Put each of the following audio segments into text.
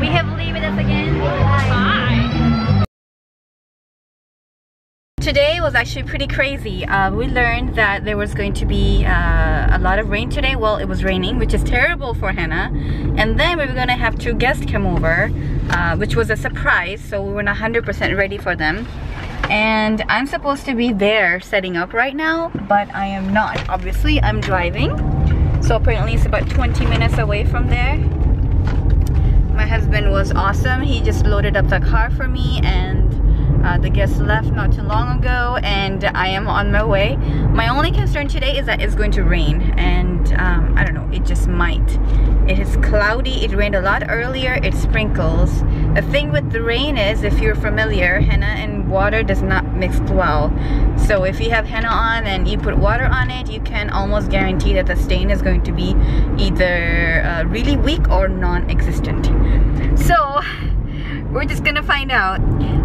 We have Lee with us again. Hi. Today was actually pretty crazy. Uh, we learned that there was going to be uh, a lot of rain today. Well, it was raining, which is terrible for henna. And then we were gonna have two guests come over, uh, which was a surprise. So we were not 100% ready for them. And I'm supposed to be there setting up right now, but I am not. Obviously, I'm driving. So apparently it's about 20 minutes away from there was awesome. He just loaded up the car for me and uh, the guests left not too long ago and I am on my way. My only concern today is that it's going to rain and um, I don't know it just might. It is cloudy it rained a lot earlier it sprinkles. The thing with the rain is if you're familiar henna and water does not mix well. So if you have henna on and you put water on it you can almost guarantee that the stain is going to be either uh, really weak or non-existent. So we're just gonna find out.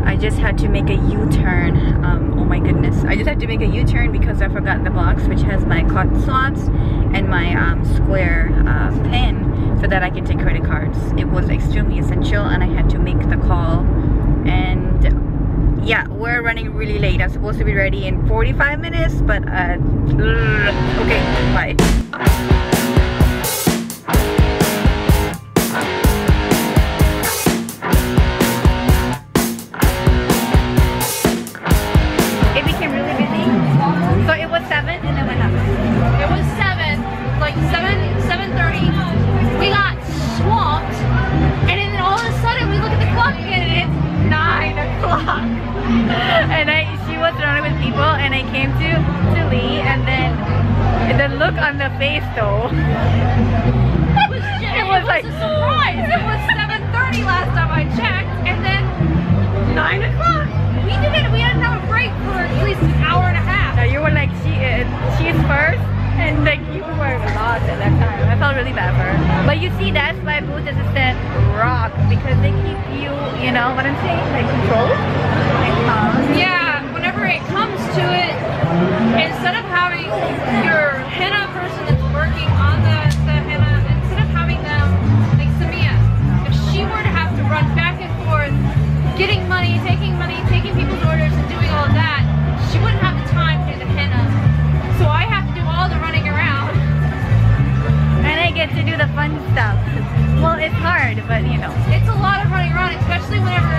I just had to make a u-turn um, oh my goodness. I just had to make a u-turn because I forgot the box which has my cotton swabs and my um, square uh, pen so that I can take credit cards. It was extremely essential and I had to make the call. And yeah we're running really late. I'm supposed to be ready in 45 minutes but uh, okay bye and I she was surrounded with people and I came to, to Lee and then the look on the face though. it was, it, it was, was like a surprise. It was 7.30 last time I checked and then 9 o'clock. We didn't we didn't have a break for at least an hour and a half. Yeah, you were like she uh, she's first and like you were lost at that time. I felt really bad for her. But you see that's why booth assistant rock because they keep you, you know what I'm saying? Like controlled. Taking money, taking people's orders and doing all that, she wouldn't have the time to do the henna. So I have to do all the running around. And I get to do the fun stuff. Well, it's hard, but you know. It's a lot of running around, especially whenever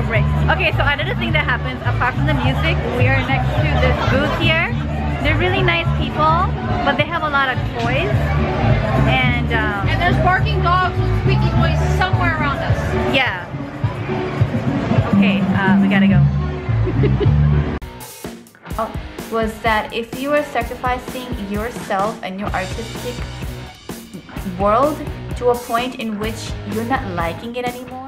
a break. Okay, so another thing that happens, apart from the music, we are next to this booth here. They're really nice people, but they have a lot of toys. And um, and there's barking dogs with squeaky toys somewhere around us. Yeah. Okay, uh, we gotta go. oh, was that if you are sacrificing yourself and your artistic world to a point in which you're not liking it anymore,